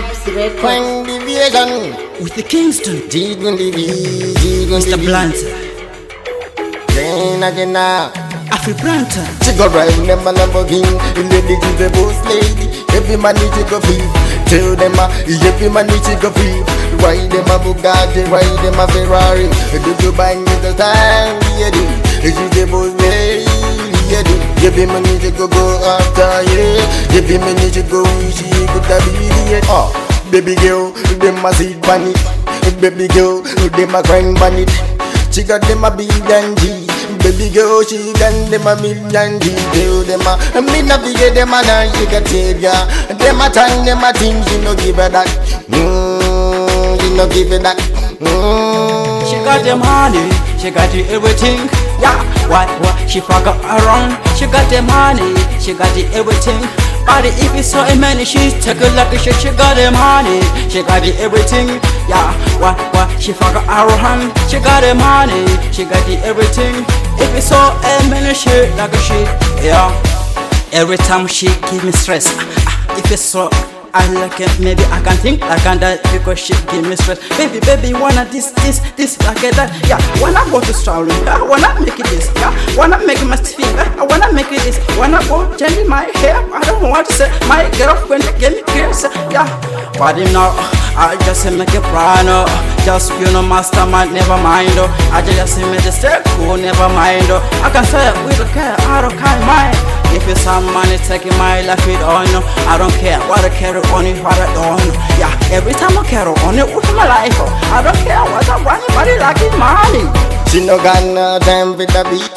vibes, Quang Division. With the Kingstone, Jigun Divi, Jigun Mr. Divi. Blanter, Jenna, Jenna. Afri Blanter, She go ride them a Lamborghini Lady is the boss lady Every man need to go free Tell them a Every man need to go free Ride them a Bugatti Ride them a Ferrari Do you buy me the time Yeah do She's the boss lady Yeah do Every man need to go go after yeah Every man need to go She could have be idiot Baby girl Them a seed bunny. Baby girl Them a grind bunny. She got them a billion G. Baby girl, she got them a million G. Tell them a Me forget them a now she got take ya Them a time, them a thing She no give her that. Mmm, she no give her that. Mmm she got the money, she got the everything. Yeah, why, why, she fuck up around. She got the money, she got the everything. But if you saw a man, she take a look, she, she got the money, she got the everything. Yeah, why, why, she fuck up around. She got the money, she got the everything. If you saw a man, she like a shit. Yeah, every time she give me stress. Ah, If you saw I like it, maybe I can think I can die because she give me stress. Baby, baby, wanna this, this, this, like that. Yeah, wanna go to Australia, yeah, wanna make it this, yeah, wanna make my finger, I wanna make it this, wanna go change my hair. I don't what to say. My girlfriend get me curious, yeah. But you know, I just make a plan, oh. just you know, mastermind, never mind. Oh. I just make the step cool, never mind. Oh. I can say we don't care, I don't care, mind. If it's some money taking my life, it on no. I don't care what I carry on it, what I don't. know. Yeah, every time I carry on it with my life, oh, I don't care what I want, anybody like it money. She no got no time for the beat.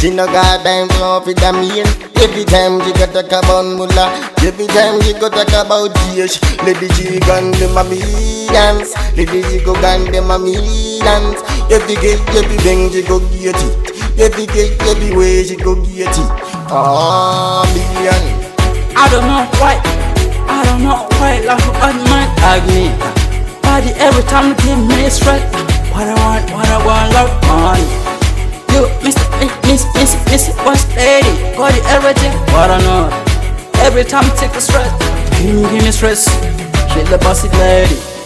She no got time for for the meal. Every time she got talk about mullah. Every time she go talk about GH. Lady she gun them a millions. Lady she go gun them millions. Every gate, every bang she go get it. Every gate, every way she go get it. I don't know why, I don't know why like a bad man me. Body every time you give me a stress. What I want, what I want, love money. You, Mr. Miss, Miss, Miss, miss, Boss Lady, it everything. What I know. Every time take the stress, give me, give me stress. She the bossy lady.